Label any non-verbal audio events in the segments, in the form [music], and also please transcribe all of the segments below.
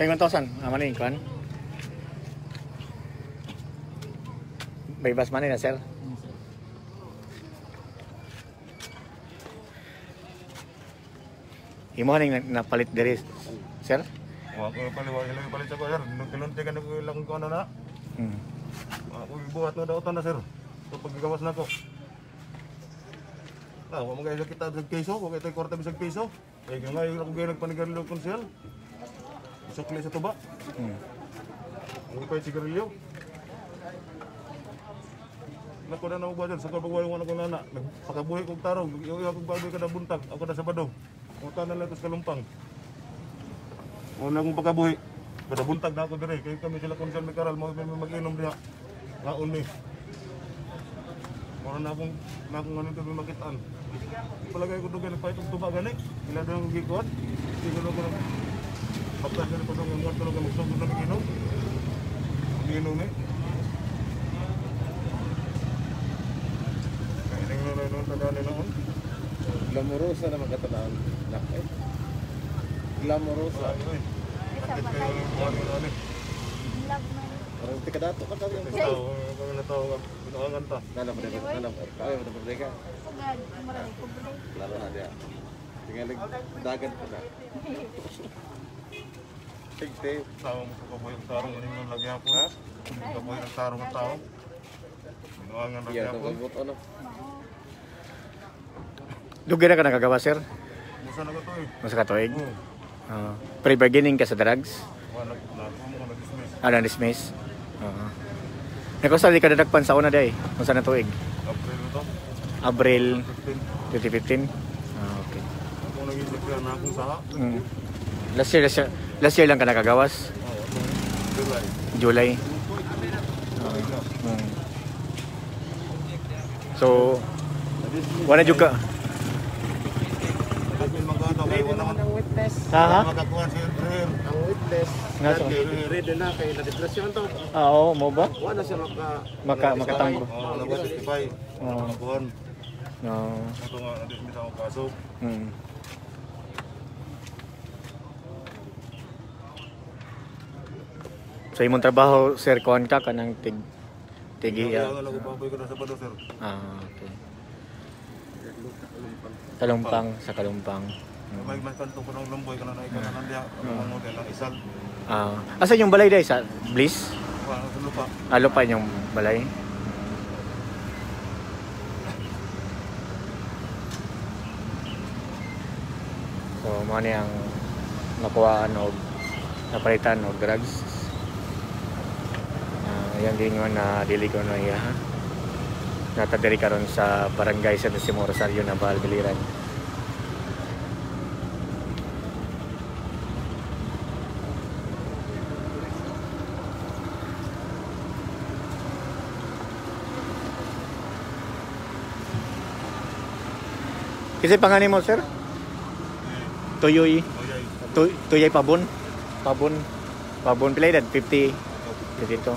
Kaya 1,000. Aman yung kwan. May bas man na sir. Imo ning na- napalit diri sir. Wala ko paliwa, ilang palit ako sir. Nung kilunti ka na ko ilang ko ano na. Hmm. Ako buhat na daw na sir. So pagkagawas na ko. Ah, wala mo kayo kita sa keso, kung ito'y kurta bisag keso. Eh, yung ako kayo nagpanigarilyo konsyal. Isukli sa tuba. Hmm. Ang pa sigarilyo. Nako na na ba dyan, sa kapagwala ko na ko nana. Nagpakabuhi kong tarong, yung akong baboy kada buntag, ako na sa badong. Uta na lang kalumpang. Una akong pagkabuhi. Kada buntag na ako dire, kaya kami sila konsel may karal, mga may mag-inom niya. Naon ni. Mura na akong, na akong ano ito makitaan. Palagay ko doon ganit pa itong tuba gani. Ila doon ang gikot. Siguro ko na. Kapag ganit pa doon ang mga tulog ang magsugod na mag-inom. Mag-inom eh. Kaya nang nanonood na gani noon. Glamorosa na magkatalaan. Nakay. Glamorosa. Ay, ay. Bakit kayo yung buwan noon eh? Parang tika dato ka kami. Tao, kami na tao nga. Binuangan ta. Nala pa rin. Nala pa rin. Kaya mo na pa Lalo na dia. Tinggal dagan pa na. Tigte. Tao mo sa kaboy ang tarong ganing nung lagi hapon. Ha? Kaboy ang tarong ang tao. Binuangan Iya, to hapon. kabut ano. Dugira ka nakagawa sir. Musa na ko to eh. Masa ka tuig. Oo. Uh, pre-bargaining ka sa drugs. Wala na ako mo nag-dismiss. Ah, na-dismiss. Oo. Nakusa di ka dadagpan sa una day. Kung saan na tuig. April ito. Abril 15. 2015. Ah, okay. Ako nag-isip ka na akong saha. Mm. Last year, last year, last year lang ka nakagawas. Oo. July. July. Na. Mm. So, wala jud ka. Ang witness. Ha ha? Makakuha si Andrew. Ang witness. Nga so. Ready na kay na depression to. Ah, oo, mo ba? Wala siya maka Maka makatanggo. Oo, 65. Oo. Makakuhan. No. Ito nga, na-dismiss kaso. Mm. So imong trabaho sir kuan ka kanang tig tigi ah. sir. Ah, okay. Kalumpang sa kalumpang. May may kanto ko ng lumboy ka na naika na. Ang mga ng isal. Ah, asa yung balay day sa Bliss? Wala sa lupa. Alo pa yung balay. So, mo ni ang nakuhaan og napalitan og drugs. Ah, yan din nga na dili ko na iya. Natadiri karon sa barangay San Simon Rosario na Balbiliran. ¿Ese pan animo sir? Toyoy. Toyoy pabon. Pabon. Pabon pila edad 50. Dito. Dito.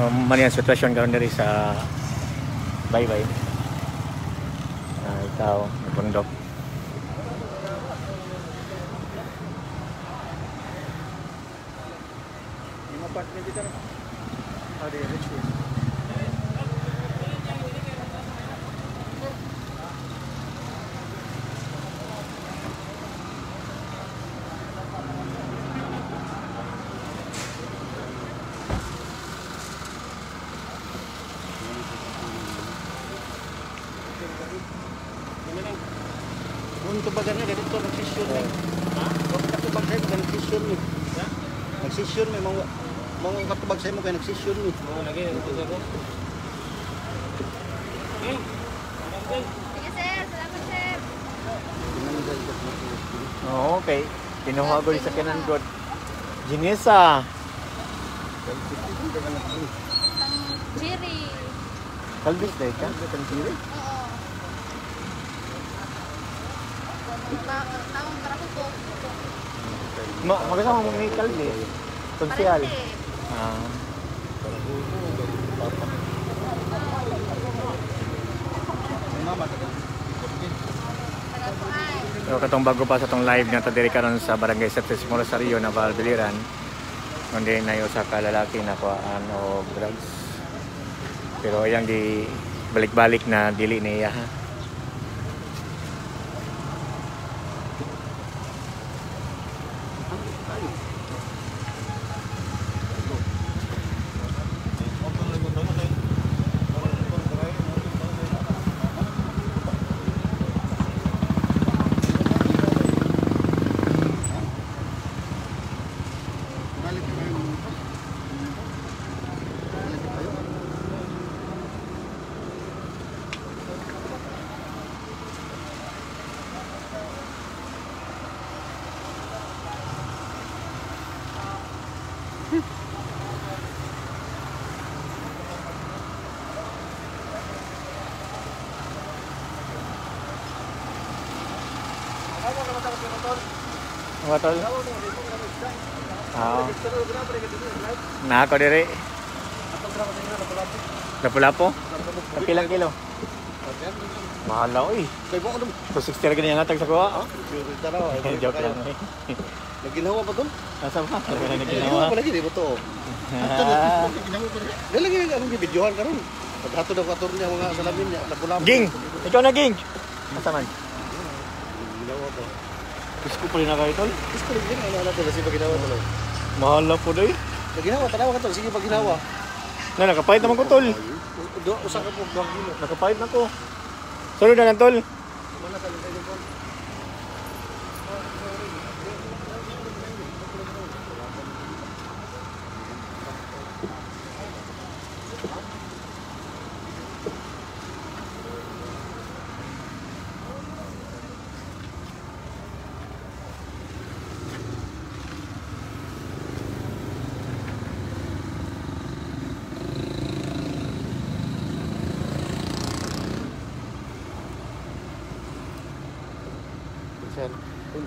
Um, mani ang sitwasyon karon diri sa Baybay. Ah, ikaw, bundok. Nagsisyon ni. Ha? Kung katubag sa'yo, kaya nagsisyon ni. Nagsisyon ni, mga katubag sa'yo mo kaya nagsisyon ni. Oo, lagi, nagtutubag ko. Sige sir, salamat sir. Oo, okay. Kinuha ko rin sa kanan god. Jerry. Kalbis na ka? Tamang trabaho ko. Ma magkasama mo ni Kalbis. Konsyal. Ah. Po. So katong bago pa sa tong live nga ta diri karon sa Barangay Septisimo Rosario na Valbiliran. Kundi na yung sa kalalaki na kuhaan o drugs. Pero yang di balik-balik na dili niya ha. Mga tol. Oo. Na ako diri. Lapu-lapo? Kapilang kilo? Mahal na oy. Kaya mo dum. 260 ra ganyan natag sa kuha. Oh. [laughs] Joke lang. eh. Pa dun? Asa ba? Talaga na Naginawa naginawa. pa lagi, di ba to? Ah. Dahil lagi ang bibidyohan ka ron. Paghato daw kator niya mga salamin niya. Ging! Ikaw na ging! Asa man? Ginawa pa. Gusto ko pa rin na kayo tol. Gusto rin din. Ano natin kasi pag ginawa tol. Mahal na po doy. Pag ginawa, tanawa ka tol. Sige pag ginawa. Na, nakapahit naman ko tol. Usa ka po. Duwag kilo. Nakapahit na ko. Sunod na lang tol. Mana ka lang tayo tol.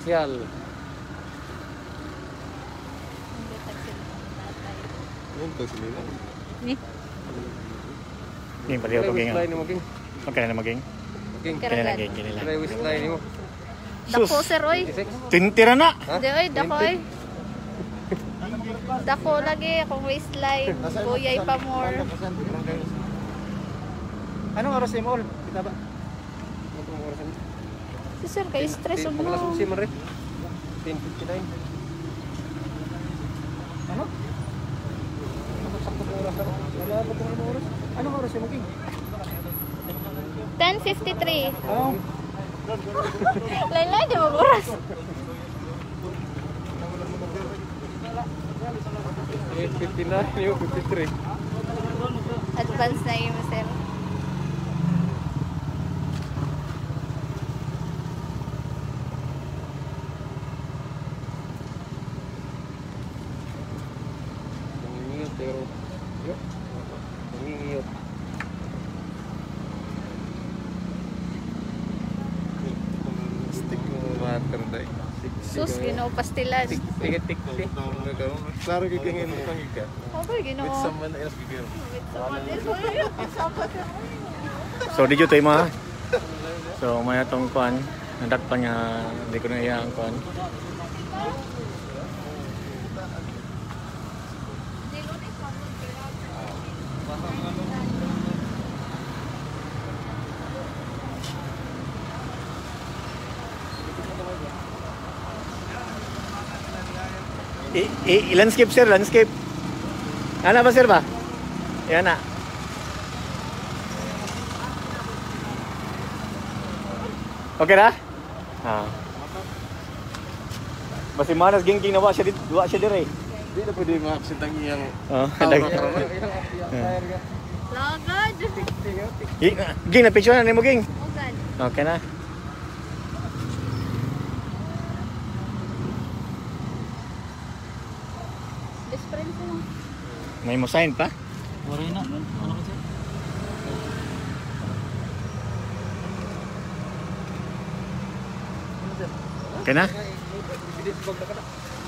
Yan to sila. Ni? Pati ako ging. Line mo ging. Magkano na maging? Ging. Kaya na ging, kanila. Try with line mo. Dako sir oy. Tintira na! Hindi oy, dako oy. Dako lagi akong waistline. Buyay pa more. Anong oras mo? Kita ba? Si sir kay stress ug mo no. si Mare. 10.59. Ano? Ano sakto po oras ako? Wala pa kung anong oras. Anong oras mo, King? 10.53. Oo. Lain-lain di mo oras. 8.59, yung 53. Advance na yun sir. Tigitik-tik. Klaro mo With someone else. With someone else. So, di jud tayo. So, maya tong kwan. Pa di ko na iya ang kwan. Thank you. I- landscape sir, landscape. Ano ba sir ba? Yan na. Okay na? Ah. Basi manas ging ging nawa siya dit, duwa siya dire. Di na pwede ma-absent ang iyang Oh, tawag dag. karon. Lagad. Ging, na picture na nimo ging. Okay na. Best friend ko lang. May mo sign pa? Wala na. Ano kasi? Okay na?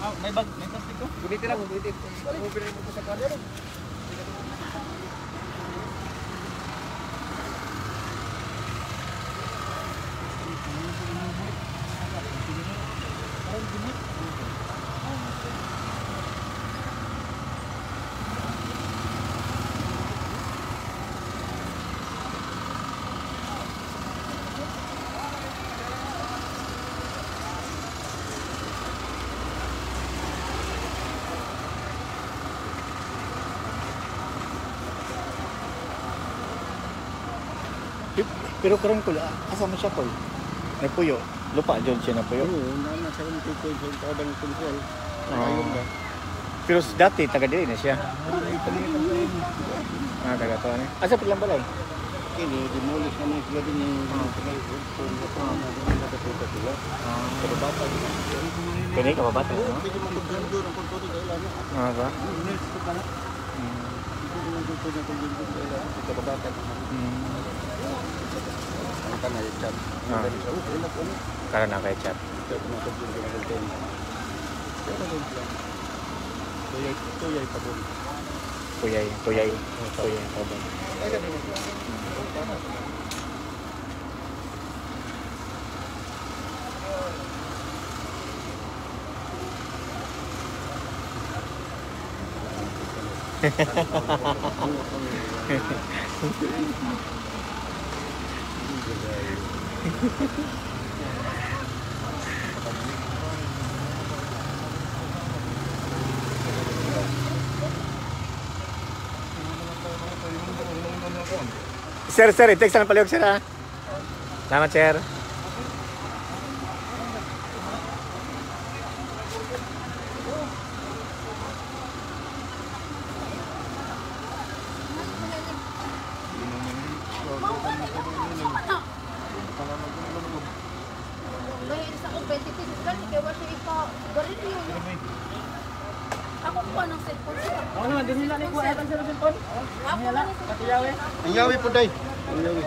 Ah, may bag, may plastic ko. Gulitin lang, gulitin. Mo pinay mo sa kanya. Pero karon ko asa mo siya ko? May puyo. Lupa jud siya na puyo. Oo, na sa yung tukoy sa kadang kontrol. Ah. Ayun ba? Pero dati taga diri na siya. Ah, taga to ni. Asa pilang balay? Kini, demolish yung mga. Kung ano na din sila. Pero bata din. Kini ka ba bata? Pwede mo mag-gando ng kontrol kailan. Ah ba? Mm. Ang kanay, chat. Ah. Okay, na po. Karon na kay chat. Chat na sa yung kontrol. Pero din lang. Tuyay, tuyay [laughs] Sir, sir, i-text na paliog sir ha. Salamat sir. Ang yawi po, day. Ang yawi.